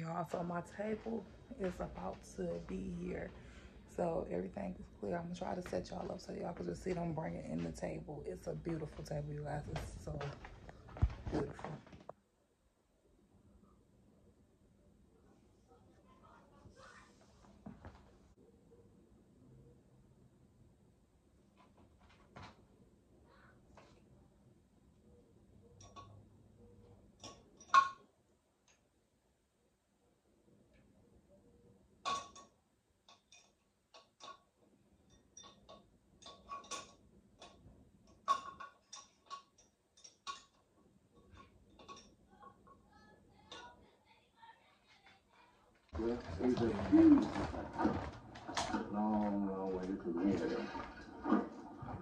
Y'all. So my table is about to be here. So everything is clear. I'm gonna try to set y'all up so y'all can just see them bringing in the table. It's a beautiful table, you guys. It's so beautiful. It's a huge, long, long way to live.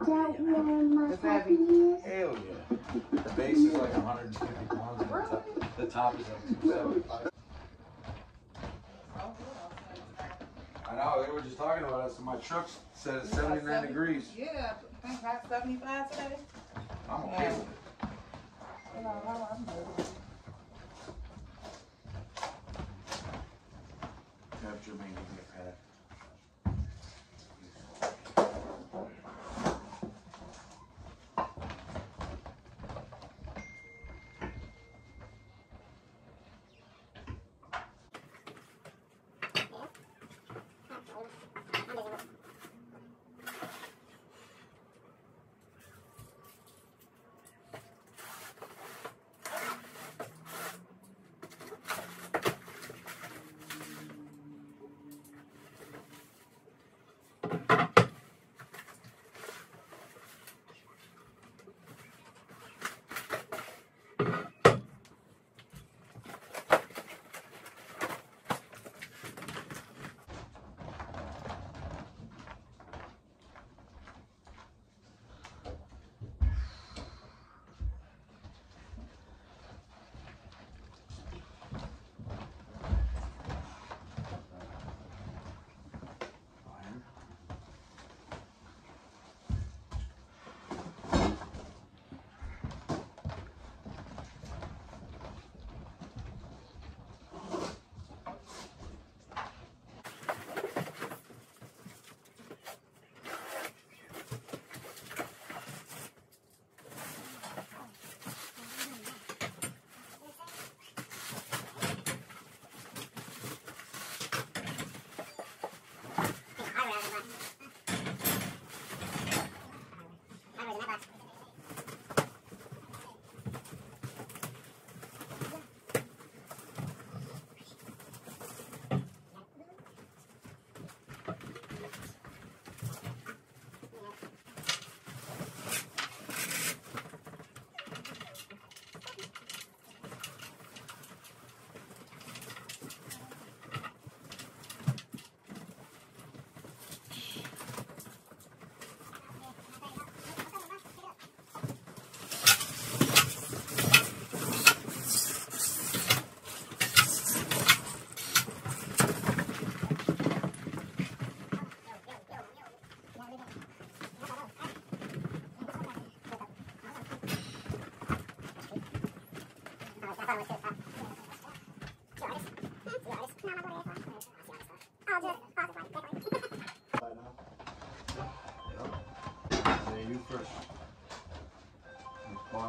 That where my It's puppy heavy. is? Hell yeah. The base is like 150 pounds and the top, the top is like 275. I know, they were just talking about it. So my truck said it's 79 degrees. Yeah, I think about 75 today. I'm okay with it.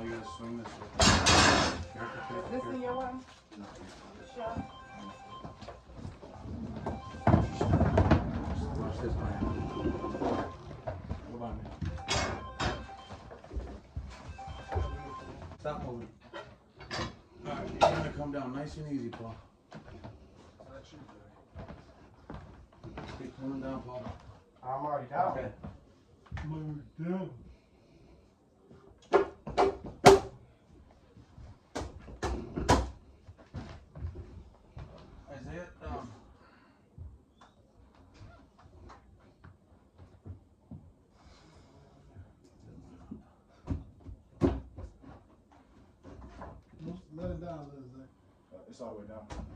You gotta swing this. Careful, careful, This careful. in your way? No, Sure. Watch this, man. Go by. Stop moving. Alright, you're gonna come down nice and easy, Paul. Keep coming down, Paul. I'm already down. Okay. Isaiah, um, Let it down, let it down. It's all the way down.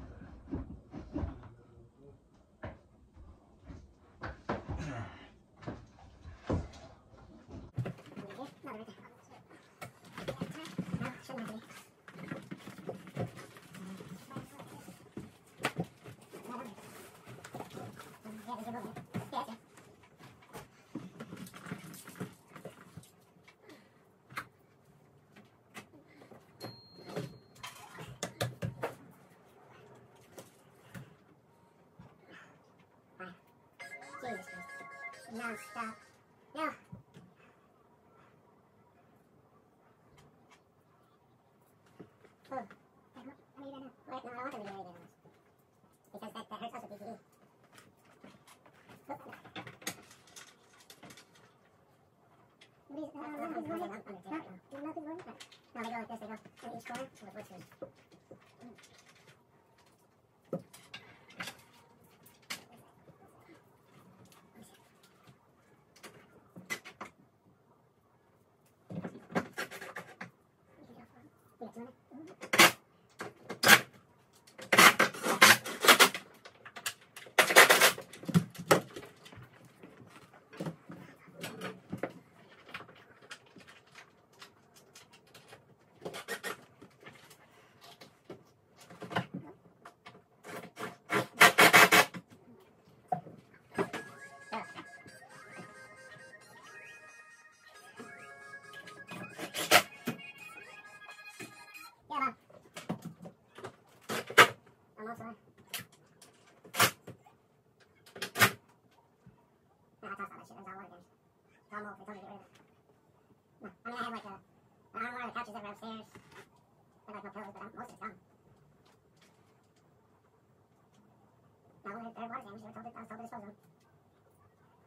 Non-stop. No. No, I about that shit. All all to. No, I mean, I had like a, armoire and the couches that upstairs. I had like no pillows, but I'm, most of it's gone. Now, when they're water games, they were told to, I was told to dispose of them.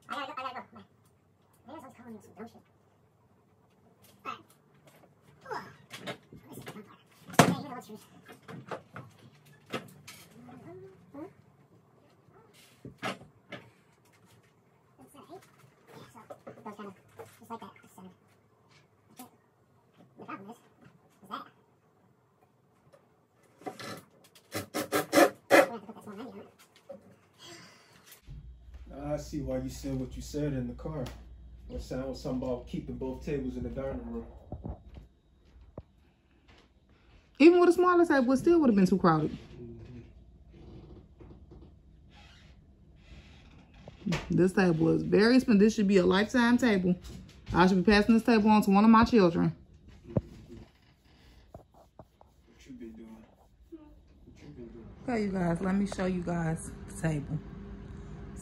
I gotta go. I gotta go. Bye. Maybe someone's calling me some dumb shit. Alright. Ugh. This is vampire. Yeah, you know what's yours. Hmm? That's that eight? Yeah, so it goes kind of just like that, just centered. That's it. The problem is, is that. We're gonna have to put that small menu on it. I see why you said what you said in the car. It sounds something about keeping both tables in the dining room. Even with a smaller table, it still would have been too crowded. This table is very expensive. This should be a lifetime table. I should be passing this table on to one of my children. What you been doing? What you been doing? Okay, you guys, let me show you guys the table.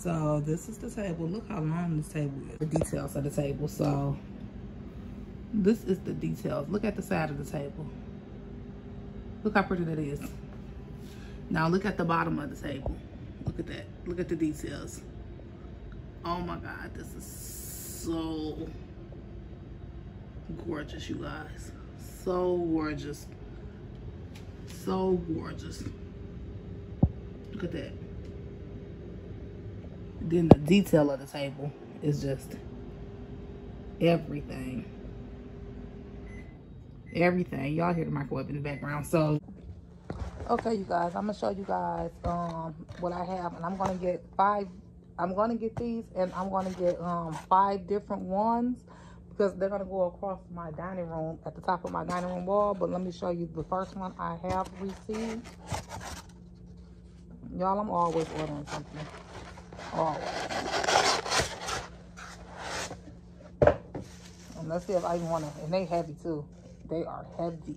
So this is the table. Look how long this table is. The details of the table. So this is the details. Look at the side of the table. Look how pretty that is. Now look at the bottom of the table. Look at that. Look at the details. Oh my God, this is so gorgeous, you guys. So gorgeous. So gorgeous. Look at that. Then the detail of the table is just everything. Everything. Y'all hear the microwave in the background. So Okay, you guys, I'm gonna show you guys um what I have and I'm gonna get five I'm gonna get these and I'm gonna get um five different ones because they're gonna go across my dining room at the top of my dining room wall. But let me show you the first one I have received. Y'all, I'm always ordering something. Always. And let's see if I even want to. And they heavy too. They are heavy.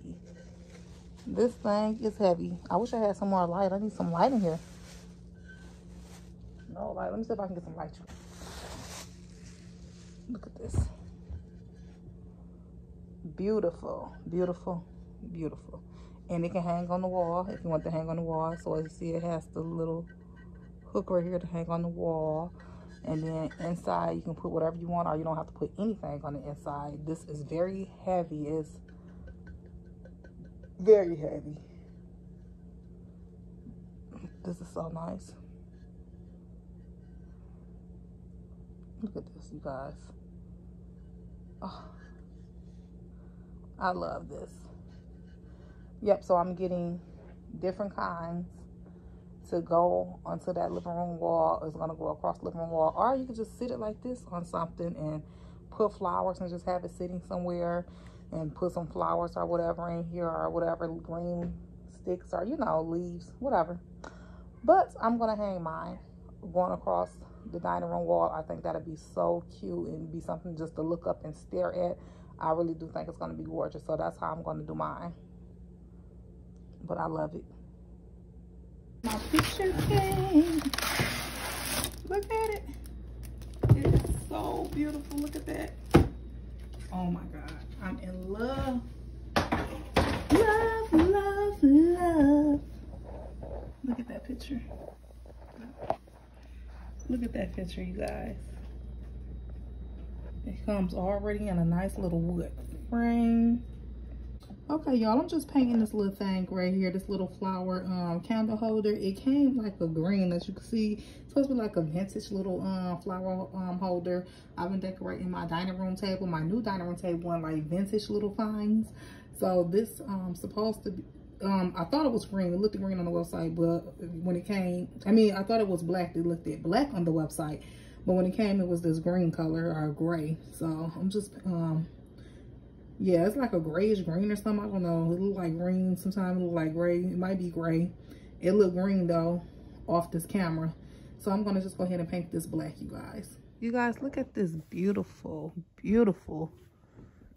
This thing is heavy. I wish I had some more light. I need some light in here. No light. Let me see if I can get some light. Look at this. Beautiful, beautiful, beautiful. And it can hang on the wall if you want to hang on the wall. So you see it has the little hook right here to hang on the wall. And then inside you can put whatever you want or you don't have to put anything on the inside. This is very heavy. It's very heavy. This is so nice. Look at this, you guys. Oh, I love this. Yep, so I'm getting different kinds to go onto that living room wall. It's gonna go across the living room wall. Or you can just sit it like this on something and put flowers and just have it sitting somewhere and put some flowers or whatever in here or whatever green sticks or you know leaves whatever but i'm gonna hang mine going across the dining room wall i think that'd be so cute and be something just to look up and stare at i really do think it's gonna be gorgeous so that's how i'm gonna do mine but i love it my picture came look at it it's so beautiful. Look at that. Oh my God. I'm in love. Love, love, love. Look at that picture. Look at that picture, you guys. It comes already in a nice little wood frame. Okay, y'all, I'm just painting this little thing right here, this little flower um, candle holder. It came like a green, as you can see. It's supposed to be like a vintage little um, flower um, holder. I've been decorating my dining room table, my new dining room table, and like vintage little finds. So this um supposed to be, um, I thought it was green. It looked green on the website, but when it came, I mean, I thought it was black. It looked at black on the website, but when it came, it was this green color or gray. So I'm just, um, yeah, it's like a grayish green or something. I don't know. It look like green. Sometimes it look like gray. It might be gray. It looked green though off this camera. So I'm going to just go ahead and paint this black, you guys. You guys, look at this beautiful, beautiful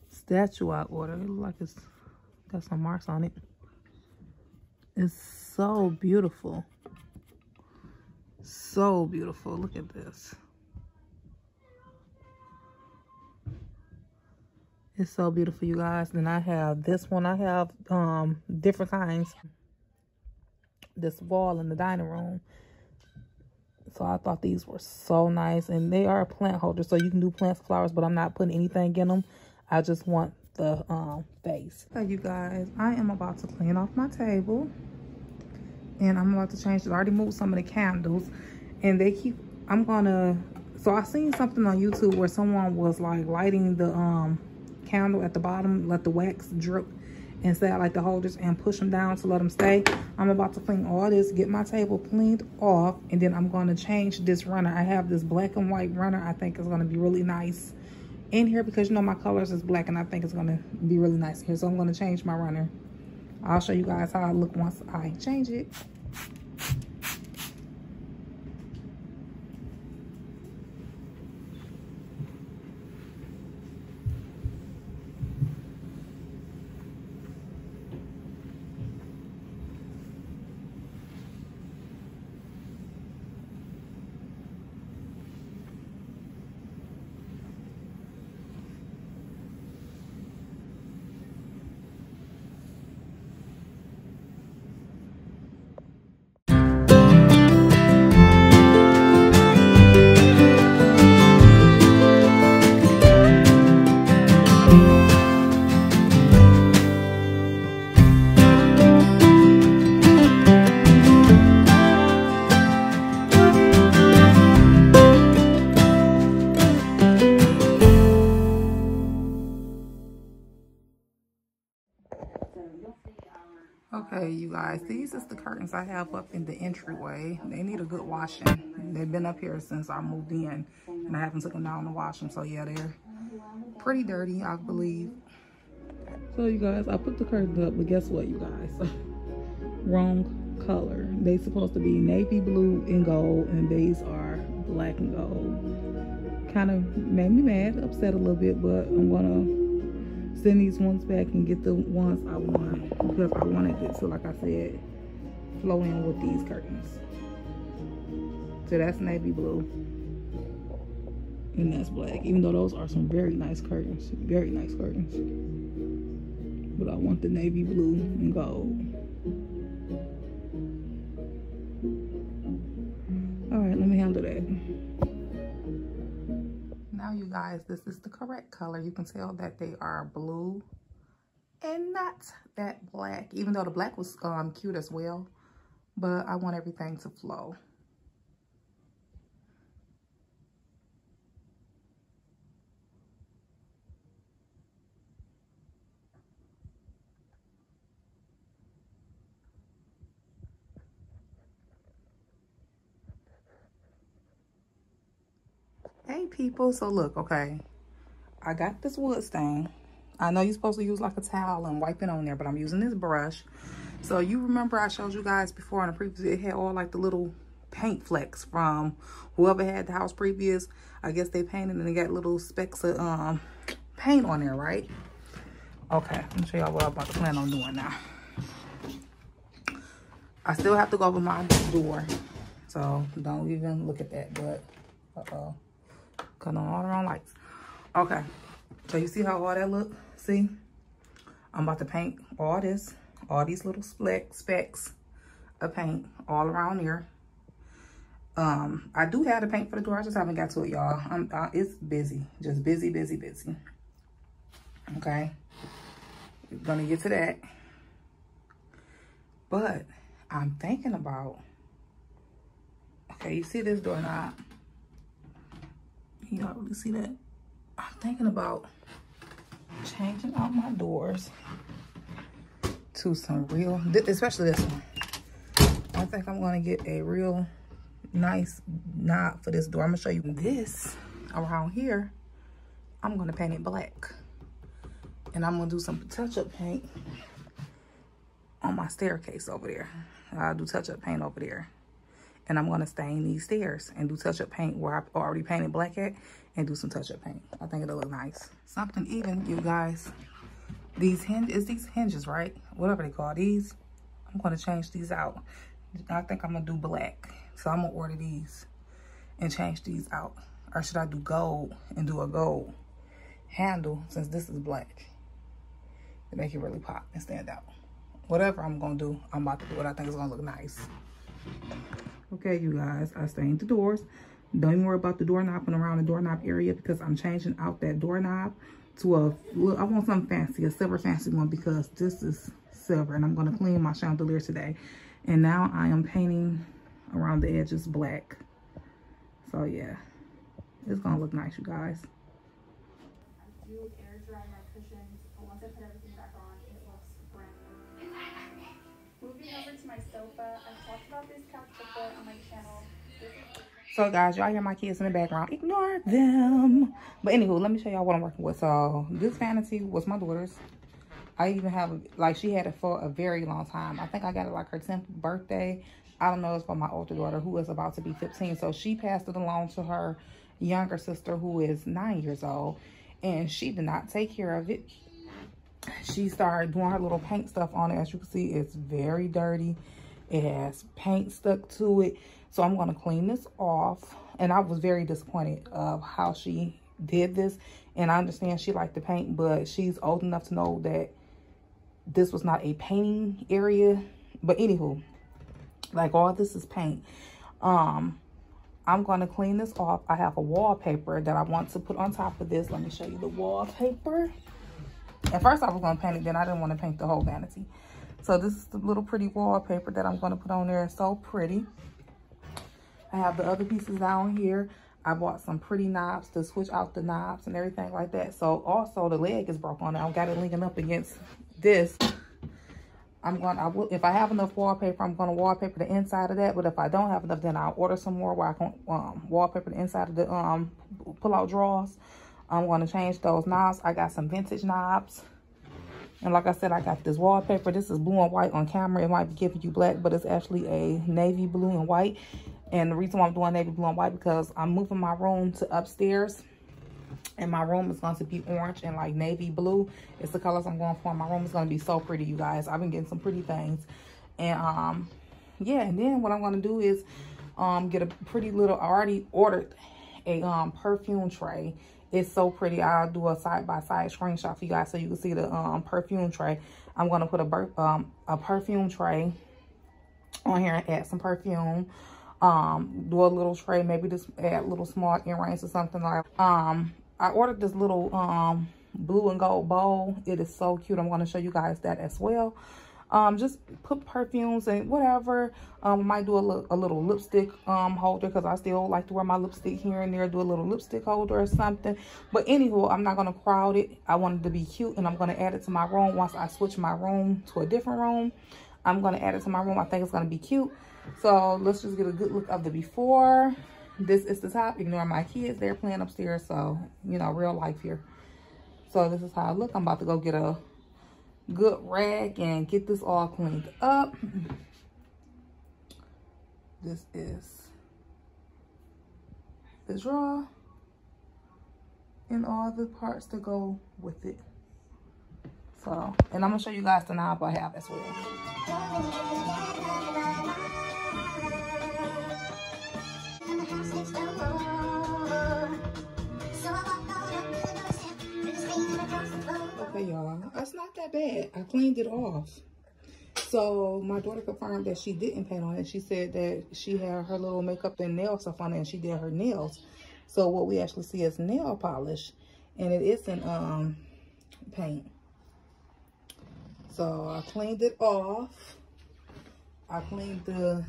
statue I ordered. It look like it's got some marks on it. It's so beautiful. So beautiful. Look at this. It's so beautiful, you guys. Then I have this one. I have um different kinds. This wall in the dining room. So I thought these were so nice. And they are a plant holders. So you can do plants, flowers, but I'm not putting anything in them. I just want the um, face. So you guys, I am about to clean off my table. And I'm about to change. I already moved some of the candles. And they keep, I'm gonna, so I seen something on YouTube where someone was like lighting the um candle at the bottom, let the wax drip inside like the holders and push them down to let them stay. I'm about to clean all this, get my table cleaned off, and then I'm going to change this runner. I have this black and white runner I think is going to be really nice in here because you know my colors is black and I think it's going to be really nice here. So I'm going to change my runner. I'll show you guys how I look once I change it. Curtains I have up in the entryway. They need a good washing. They've been up here since I moved in, and I haven't took them down to wash them. So yeah, they're pretty dirty, I believe. So you guys, I put the curtains up, but guess what, you guys? Wrong color. They supposed to be navy blue and gold, and these are black and gold. Kind of made me mad, upset a little bit, but I'm gonna send these ones back and get the ones I want because I wanted it to, like I said, flow in with these curtains. So that's navy blue. And that's black. Even though those are some very nice curtains. Very nice curtains. But I want the navy blue and gold. Alright, let me handle that now you guys this is the correct color you can tell that they are blue and not that black even though the black was um cute as well but i want everything to flow Hey people, so look, okay. I got this wood stain. I know you're supposed to use like a towel and wipe it on there, but I'm using this brush. So you remember I showed you guys before on the previous, it had all like the little paint flecks from whoever had the house previous. I guess they painted and they got little specks of um paint on there, right? Okay, let me show y'all what I'm about to plan on doing now. I still have to go over my door. So don't even look at that, but uh-oh Cut on all the wrong lights. Okay. So you see how all that look? See? I'm about to paint all this, all these little speck, specks of paint all around here. Um, I do have the paint for the door. I just haven't got to it, y'all. I'm, uh, it's busy. Just busy, busy, busy. Okay. Gonna get to that. But I'm thinking about, okay, you see this doorknob? You don't really see that? I'm thinking about changing out my doors to some real, especially this one. I think I'm gonna get a real nice knob for this door. I'm gonna show you this around here. I'm gonna paint it black. And I'm gonna do some touch-up paint on my staircase over there. I'll do touch-up paint over there. And I'm gonna stain these stairs and do touch-up paint where I already painted black at and do some touch-up paint. I think it'll look nice. Something even, you guys. These hinges, these hinges, right? Whatever they call these. I'm gonna change these out. I think I'm gonna do black. So I'm gonna order these and change these out. Or should I do gold and do a gold handle since this is black to make it really pop and stand out. Whatever I'm gonna do, I'm about to do it. I think it's gonna look nice. Okay, you guys, I stained the doors. Don't even worry about the doorknob and around the doorknob area because I'm changing out that doorknob to a, I want something fancy, a silver fancy one because this is silver and I'm gonna clean my chandelier today. And now I am painting around the edges black. So yeah, it's gonna look nice, you guys. I do air dry my cushions, but once I put everything back on, it looks brand new. Moving over to my sofa, I've talked about this couch before on my channel. So guys, y'all hear my kids in the background. Ignore them. But anywho, let me show y'all what I'm working with. So this fantasy was my daughter's. I even have, like, she had it for a very long time. I think I got it like her 10th birthday. I don't know, it's for my older daughter who is about to be 15. So she passed it along to her younger sister who is nine years old. And she did not take care of it. She started doing her little paint stuff on it. As you can see, it's very dirty. It has paint stuck to it. So I'm going to clean this off. And I was very disappointed of how she did this. And I understand she liked to paint, but she's old enough to know that this was not a painting area. But anywho, like all this is paint. Um, I'm going to clean this off. I have a wallpaper that I want to put on top of this. Let me show you the wallpaper. At first I was going to paint it, then I didn't want to paint the whole vanity. So this is the little pretty wallpaper that I'm going to put on there. It's so pretty. I have the other pieces down here. I bought some pretty knobs to switch out the knobs and everything like that. So also the leg is broke on it. I've got it linking up against this. I'm going, I will, if I have enough wallpaper, I'm going to wallpaper the inside of that. But if I don't have enough, then I'll order some more where I can um, wallpaper the inside of the um, pull-out drawers. I'm going to change those knobs. I got some vintage knobs. And like I said, I got this wallpaper. This is blue and white on camera. It might be giving you black, but it's actually a navy blue and white. And the reason why I'm doing navy blue and white because I'm moving my room to upstairs. And my room is going to be orange and like navy blue. It's the colors I'm going for. My room is going to be so pretty, you guys. I've been getting some pretty things. And um, yeah, and then what I'm going to do is um, get a pretty little, I already ordered a um, perfume tray. It's so pretty. I'll do a side-by-side -side screenshot for you guys so you can see the um, perfume tray. I'm going to put a, um, a perfume tray on here and add some perfume. Um, do a little tray, maybe just add little small earrings or something like Um, I ordered this little um, blue and gold bowl. It is so cute. I'm going to show you guys that as well. Um, just put perfumes and whatever. Um, might do a, a little lipstick um, holder because I still like to wear my lipstick here and there. Do a little lipstick holder or something. But anyway, I'm not going to crowd it. I wanted to be cute and I'm going to add it to my room. Once I switch my room to a different room, I'm going to add it to my room. I think it's going to be cute. So let's just get a good look of the before. This is the top. Ignore my kids. They're playing upstairs. So, you know, real life here. So this is how I look. I'm about to go get a good rag and get this all cleaned up. This is the drawer and all the parts to go with it. So, and I'm going to show you guys the knob I have as well. Okay, y'all. It's not that bad. I cleaned it off. So my daughter confirmed that she didn't paint on it. She said that she had her little makeup and nail stuff on it and she did her nails. So what we actually see is nail polish and it isn't um paint. So I cleaned it off. I cleaned the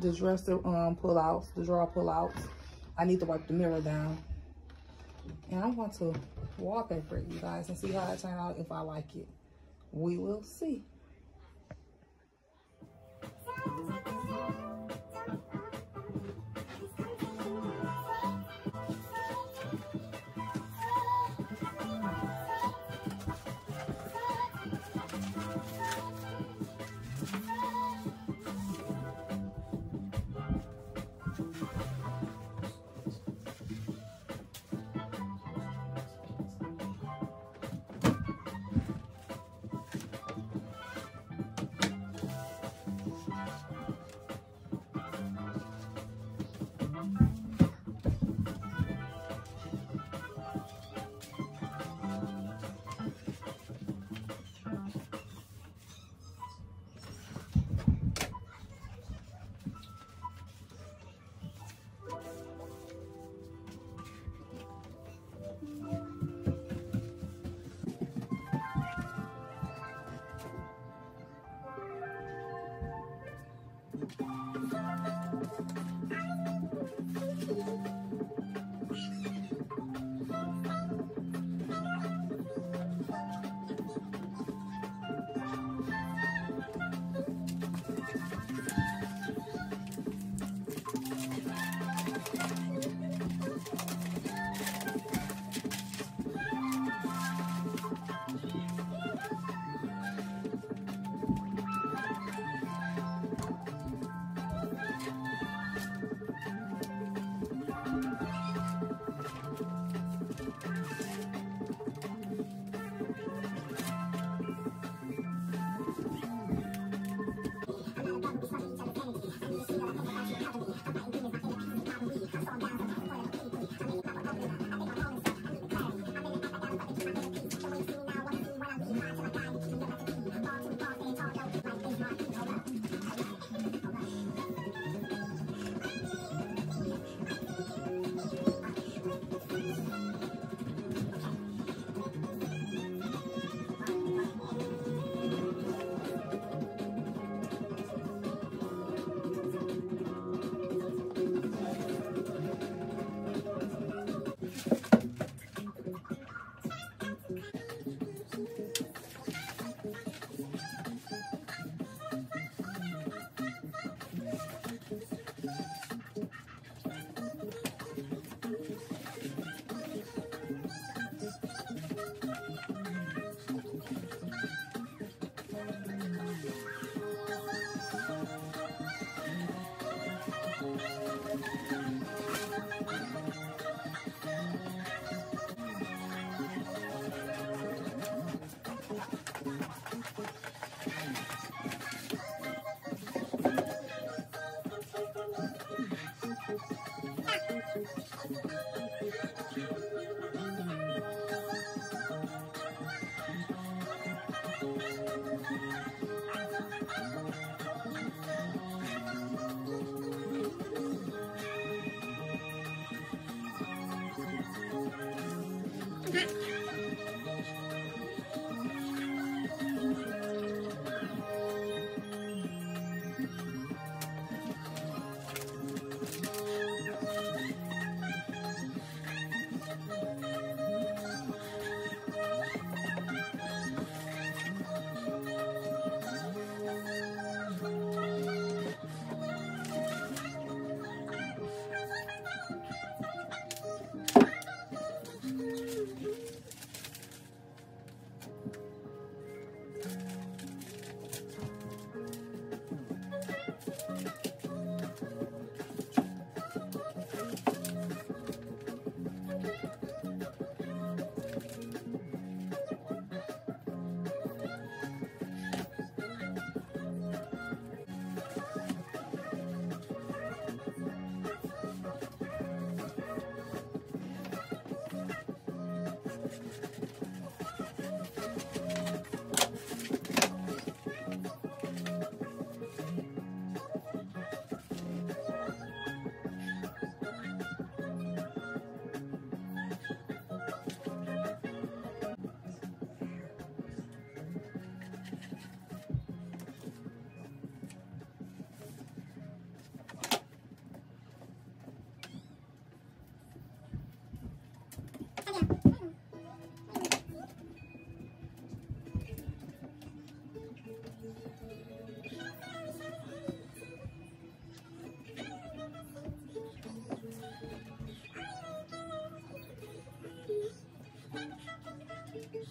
the dresser um pull outs, the drawer pull outs. I need to wipe the mirror down. And I want to wallpaper it, you guys, and see how it turned out if I like it. We will see.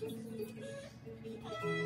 ピーポーン。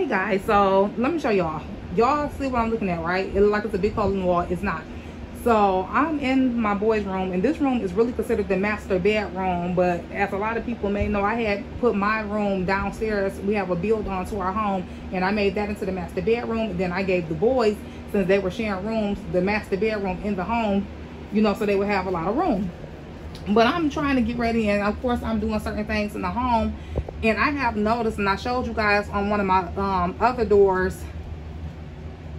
Hey guys. So let me show y'all. Y'all see what i'm looking at right? It looks like it's a big hole in the wall. It's not. So i'm in my boys room and this room is really considered the master bedroom but as a lot of people may know i had put my room downstairs. We have a build on to our home and i made that into the master bedroom. Then i gave the boys since they were sharing rooms the master bedroom in the home you know so they would have a lot of room. But i'm trying to get ready and of course i'm doing certain things in the home and i have noticed and i showed you guys on one of my um, other doors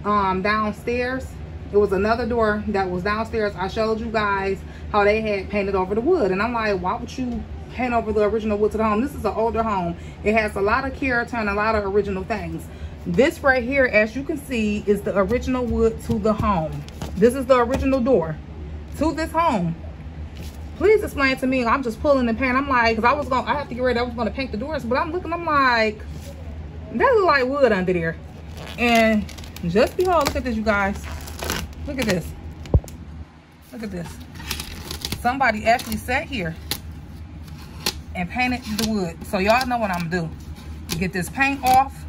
um, downstairs. It was another door that was downstairs. I showed you guys how they had painted over the wood. And i'm like why would you paint over the original wood to the home? This is an older home. It has a lot of character and a lot of original things. This right here as you can see is the original wood to the home. This is the original door to this home please explain to me. I'm just pulling the paint i'm like because i was gonna i have to get ready. I was gonna paint the doors but i'm looking i'm like that look like wood under there. And just behold look at this you guys. Look at this. Look at this. Somebody actually sat here and painted the wood. So y'all know what i'm gonna do get this paint off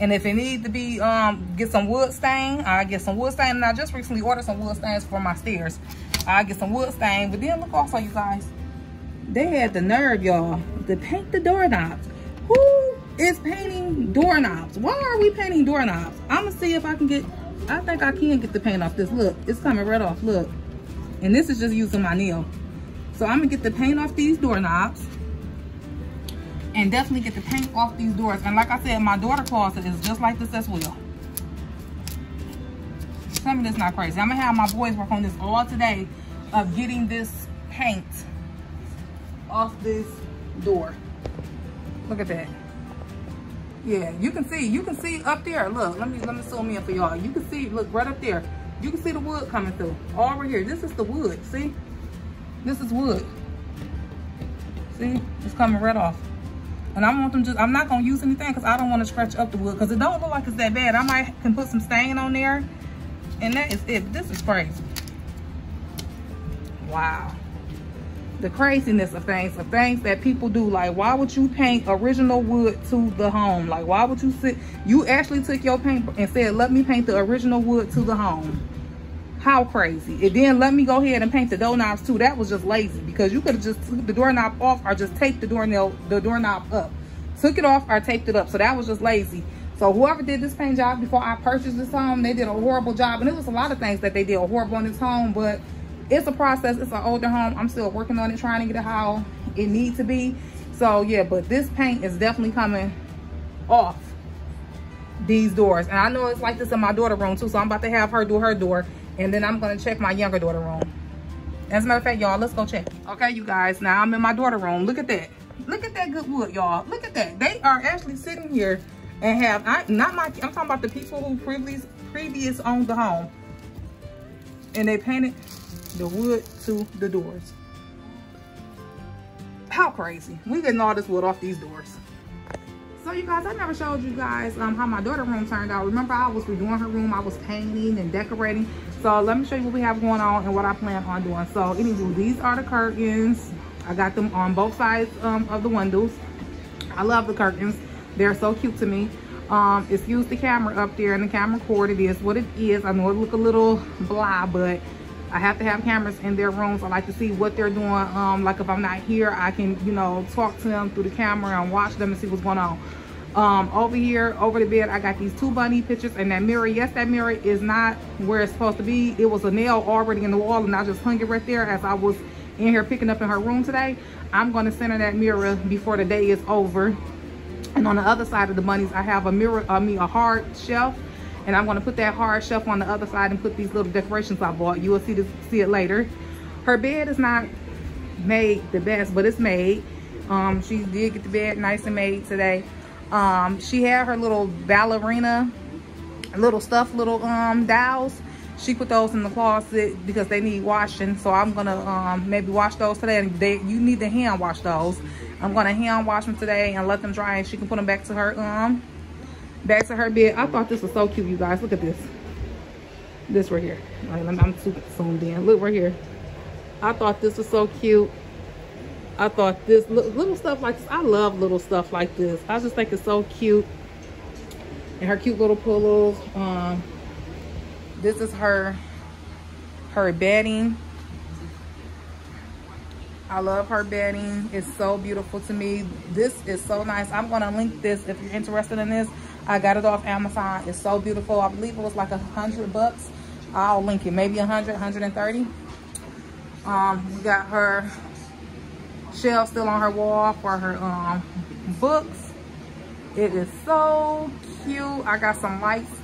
and if it needs to be um get some wood stain i get some wood stain. And i just recently ordered some wood stains for my stairs i get some wood stain but then look also you guys. They had the nerve y'all to paint the doorknobs. Who is painting doorknobs? Why are we painting doorknobs? I'm gonna see if i can get i think i can get the paint off this. Look it's coming right off. Look. And this is just using my nail. So i'm gonna get the paint off these doorknobs. And definitely get the paint off these doors. And like i said my daughter closet is just like this as well me that's not crazy. I'm gonna have my boys work on this all today of getting this paint off this door. Look at that. Yeah you can see you can see up there. Look let me let me zoom in for y'all. You can see look right up there. You can see the wood coming through. All over here. This is the wood. See? This is wood. See? It's coming right off. And I want them just, I'm not gonna use anything because I don't want to scratch up the wood because it don't look like it's that bad. I might can put some stain on there and that is it. This is crazy. Wow. The craziness of things, of things that people do. Like, why would you paint original wood to the home? Like, why would you sit, you actually took your paint and said, let me paint the original wood to the home. How crazy. And then let me go ahead and paint the doorknobs too. That was just lazy because you could have just took the doorknob off or just taped the the doorknob up. Took it off or taped it up. So that was just lazy. So whoever did this paint job before I purchased this home, they did a horrible job. And it was a lot of things that they did horrible on this home, but it's a process. It's an older home. I'm still working on it, trying to get it how it needs to be. So yeah, but this paint is definitely coming off these doors. And I know it's like this in my daughter room too. So I'm about to have her do her door and then I'm gonna check my younger daughter room. As a matter of fact, y'all, let's go check. Okay, you guys, now I'm in my daughter room. Look at that. Look at that good wood, y'all. Look at that. They are actually sitting here and have, I, not my, I'm talking about the people who previous, previous owned the home. And they painted the wood to the doors. How crazy. We getting all this wood off these doors. So you guys, I never showed you guys um, how my daughter room turned out. Remember I was redoing her room. I was painting and decorating. So let me show you what we have going on and what I plan on doing. So anyway, these are the curtains. I got them on both sides um, of the windows. I love the curtains. They're so cute to me. Um, excuse the camera up there and the camera cord. It is what it is. I know it look a little blah, but I have to have cameras in their rooms. I like to see what they're doing. Um, like if I'm not here, I can, you know, talk to them through the camera and watch them and see what's going on. Um, over here, over the bed, I got these two bunny pictures and that mirror. Yes, that mirror is not where it's supposed to be. It was a nail already in the wall and I just hung it right there as I was in here picking up in her room today. I'm going to center that mirror before the day is over. And on the other side of the bunnies, I have a mirror, I mean a hard shelf and I'm gonna put that hard shelf on the other side and put these little decorations I bought. You will see this, see it later. Her bed is not made the best, but it's made. Um, she did get the bed nice and made today. Um, she had her little ballerina, little stuffed little um dolls. She put those in the closet because they need washing. So I'm gonna um, maybe wash those today. And they, you need to hand wash those. I'm gonna hand wash them today and let them dry, and she can put them back to her um back to her bed. I thought this was so cute, you guys. Look at this. This right here. Right, I'm too zoomed in. Look right here. I thought this was so cute. I thought this little stuff like this. I love little stuff like this. I just think it's so cute. And her cute little pillows. Um, this is her her bedding. I love her bedding. It's so beautiful to me. This is so nice. I'm to link this if you're interested in this. I got it off Amazon. It's so beautiful. I believe it was like a hundred bucks. I'll link it. Maybe a hundred, hundred and thirty. Um, we got her shelf still on her wall for her um books. It is so cute. I got some lights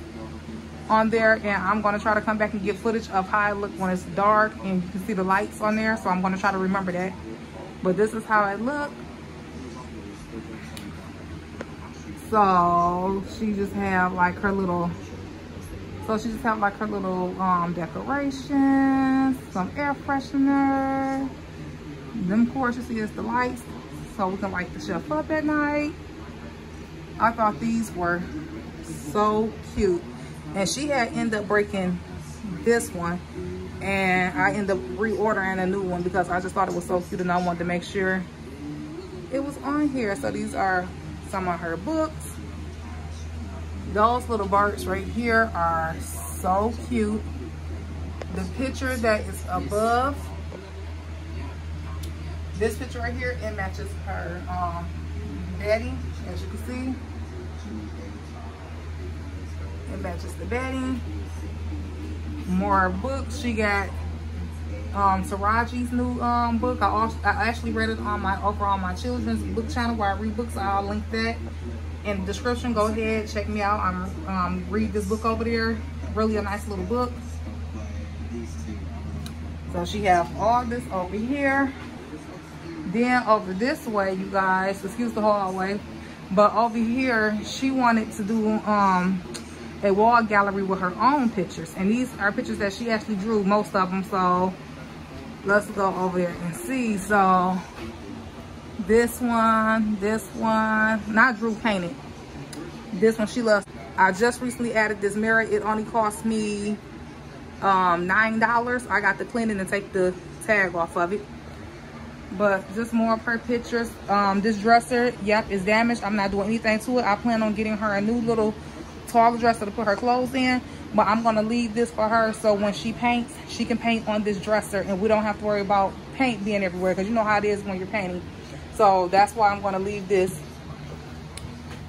on there and I'm gonna try to come back and get footage of how it look when it's dark and you can see the lights on there. So I'm gonna try to remember that. But this is how it look. So she just have like her little, so she just have like her little um, decorations, some air freshener. Them of course you see is the lights. So we can light the shelf up at night. I thought these were so cute. And she had ended up breaking this one and I ended up reordering a new one because I just thought it was so cute and I wanted to make sure it was on here. So these are some of her books. Those little birds right here are so cute. The picture that is above, this picture right here, it matches her um, bedding, as you can see. It matches the bedding. More books. She got um, Taraji's new um, book. I, also, I actually read it on my over on my children's book channel where I read books. I'll link that in the description. Go ahead, check me out. I'm um, read this book over there. Really a nice little book. So she have all this over here. Then over this way, you guys, excuse the hallway, but over here, she wanted to do um, a wall gallery with her own pictures. And these are pictures that she actually drew, most of them. So let's go over there and see. So this one, this one, not Drew painted. This one she loves. I just recently added this mirror. It only cost me um, $9. I got the cleaning and take the tag off of it. But just more of her pictures. Um, this dresser, yep, is damaged. I'm not doing anything to it. I plan on getting her a new little tall dresser to put her clothes in but I'm gonna leave this for her so when she paints she can paint on this dresser and we don't have to worry about paint being everywhere because you know how it is when you're painting. So that's why I'm gonna leave this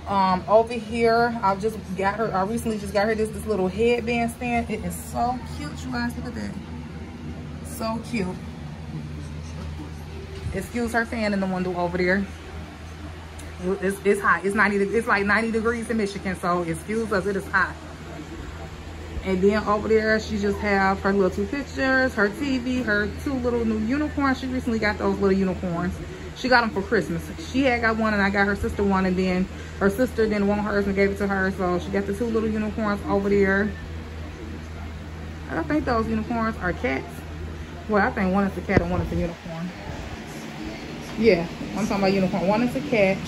um over here. I've just got her I recently just got her this this little headband stand. It is so cute you guys. Look at that. So cute. Excuse her fan in the window over there it's, it's hot it's 90 it's like 90 degrees in Michigan so excuse us it is hot and then over there, she just have her little two pictures, her TV, her two little new unicorns. She recently got those little unicorns. She got them for Christmas. She had got one and I got her sister one and then her sister didn't want hers and gave it to her. So she got the two little unicorns over there. I think those unicorns are cats. Well, I think one is a cat and one is a unicorn. Yeah, I'm talking about unicorn. One is a cat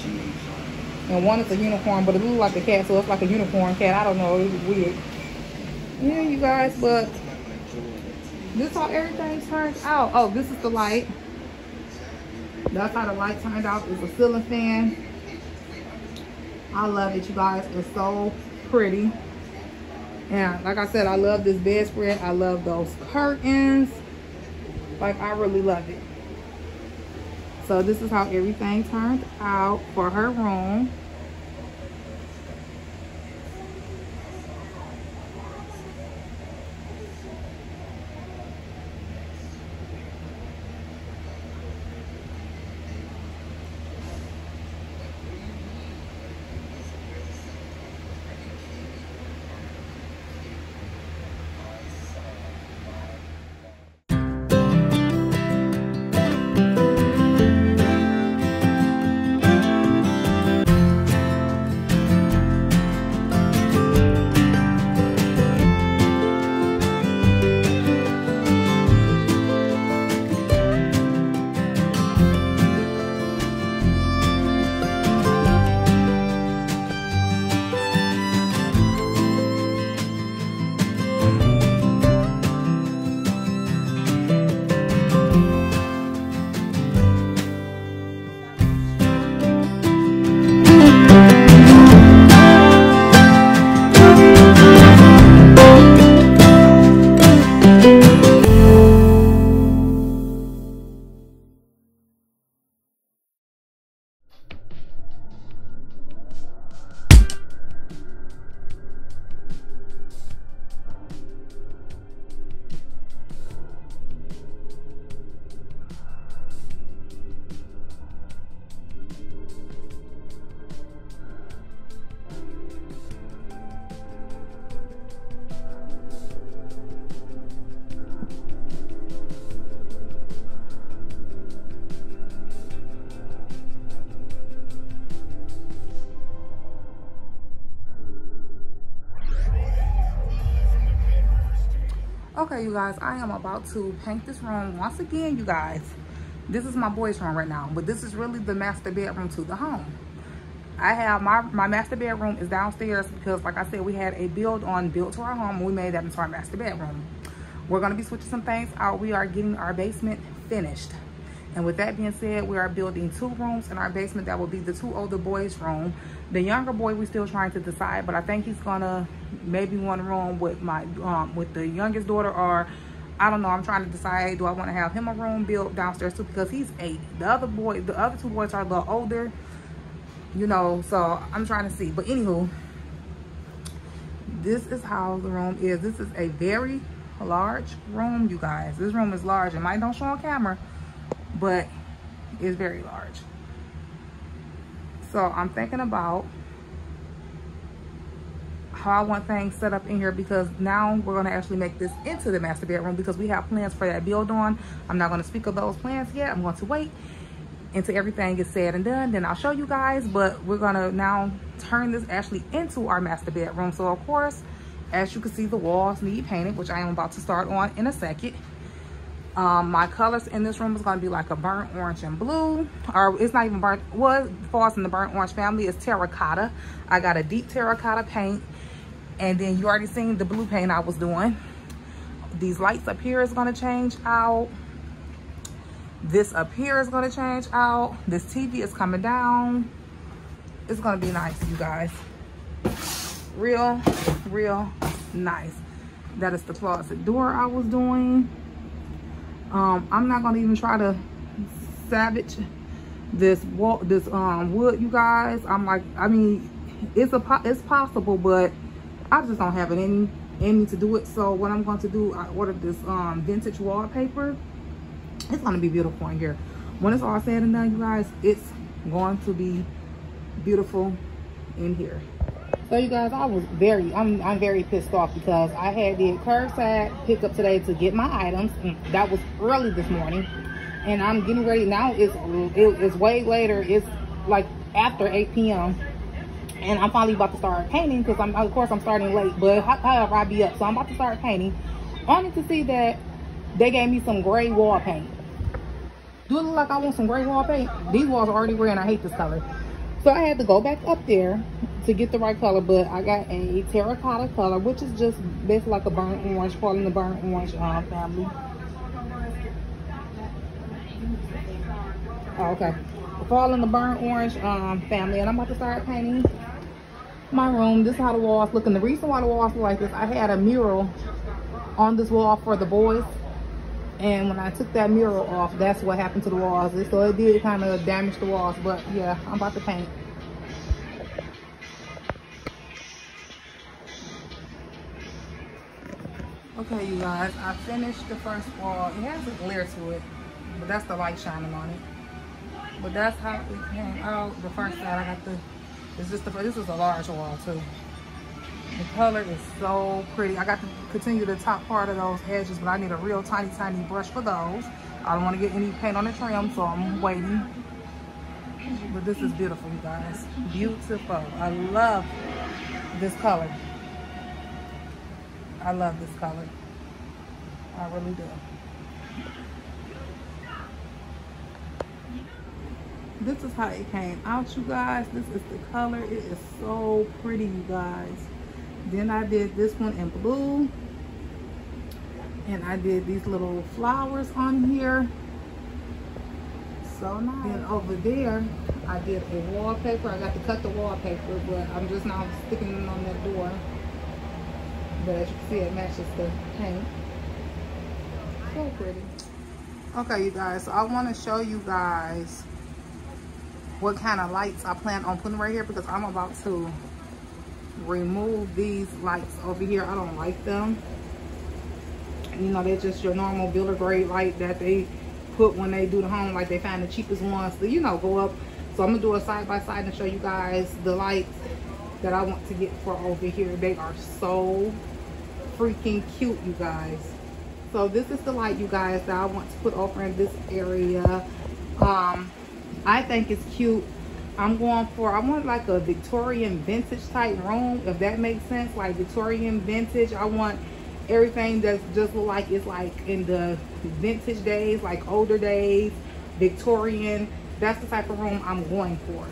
and one is a unicorn, but it looks like a cat, so it's like a unicorn cat. I don't know, it's weird. Yeah, you guys, but this is how everything turns out. Oh, this is the light. That's how the light turned out. It's a ceiling fan. I love it, you guys. It's so pretty. And like I said, I love this bedspread. I love those curtains. Like, I really love it. So this is how everything turned out for her room. You guys, I am about to paint this room once again, you guys. This is my boys' room right now, but this is really the master bedroom to the home. I have my, my master bedroom is downstairs because like I said, we had a build on built to our home we made that into our master bedroom. We're gonna be switching some things out. We are getting our basement finished. And with that being said, we are building two rooms in our basement that will be the two older boys' room. The younger boy, we're still trying to decide, but I think he's gonna maybe one room with my um, with the youngest daughter, or I don't know. I'm trying to decide. Do I want to have him a room built downstairs too? Because he's eight. The other boy, the other two boys are a little older, you know. So I'm trying to see. But anywho, this is how the room is. This is a very large room, you guys. This room is large. It might don't show on camera but it's very large. So I'm thinking about how I want things set up in here because now we're going to actually make this into the master bedroom because we have plans for that build on. I'm not going to speak of those plans yet. I'm going to wait until everything is said and done. Then I'll show you guys, but we're going to now turn this actually into our master bedroom. So of course, as you can see, the walls need painted, which I am about to start on in a second. Um, my colors in this room is going to be like a burnt orange and blue. Or it's not even burnt. It falls in the burnt orange family. is terracotta. I got a deep terracotta paint. And then you already seen the blue paint I was doing. These lights up here is going to change out. This up here is going to change out. This TV is coming down. It's going to be nice, you guys. Real, real nice. That is the closet door I was doing. Um, I'm not gonna even try to savage this wall, this um wood, you guys. I'm like, I mean, it's a it's possible, but I just don't have it any any to do it. So what I'm going to do, I ordered this um vintage wallpaper. It's gonna be beautiful in here. When it's all said and done, you guys, it's going to be beautiful in here. So you guys, I was very, I'm, I'm very pissed off because I had the curbside pickup today to get my items. Mm, that was early this morning. And I'm getting ready, now it's, it, it's way later. It's like after 8 p.m. And I'm finally about to start painting because I'm, of course, I'm starting late. But however, I'll be up. So I'm about to start painting. only to see that they gave me some gray wall paint. Do it look like I want some gray wall paint? These walls are already gray and I hate this color. So I had to go back up there to get the right color, but I got a terracotta color, which is just basically like a burnt orange, calling the burnt orange um, family. Oh, okay. Fall in the burnt orange um, family, and I'm about to start painting my room. This is how the walls look. And the reason why the walls look like this, I had a mural on this wall for the boys. And when I took that mural off, that's what happened to the walls. So it did kind of damage the walls. But yeah, I'm about to paint. Okay, you guys, I finished the first wall. It has a glare to it, but that's the light shining on it. But that's how it came out. The first side, I got the, it's just the, this is a large wall too. The color is so pretty. I got to continue the top part of those edges, but I need a real tiny, tiny brush for those. I don't want to get any paint on the trim, so I'm waiting. But this is beautiful, you guys. Beautiful. I love this color. I love this color. I really do. This is how it came out, you guys. This is the color. It is so pretty, you guys. Then I did this one in blue. And I did these little flowers on here. So nice. And over there, I did a wallpaper. I got to cut the wallpaper, but I'm just now sticking it on that door. But as you can see, it matches the paint. So pretty. Okay, you guys, so I want to show you guys what kind of lights I plan on putting right here because I'm about to remove these lights over here. I don't like them. You know, they're just your normal builder grade light that they put when they do the home. Like they find the cheapest ones to, you know, go up. So I'm going to do a side by side and show you guys the lights that I want to get for over here. They are so freaking cute, you guys. So this is the light, you guys, that I want to put over in this area. Um, I think it's cute. I'm going for, I want like a Victorian vintage type room, if that makes sense. Like Victorian vintage. I want everything that's just like it's like in the vintage days, like older days, Victorian. That's the type of room I'm going for.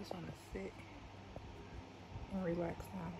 I just want to sit and relax now.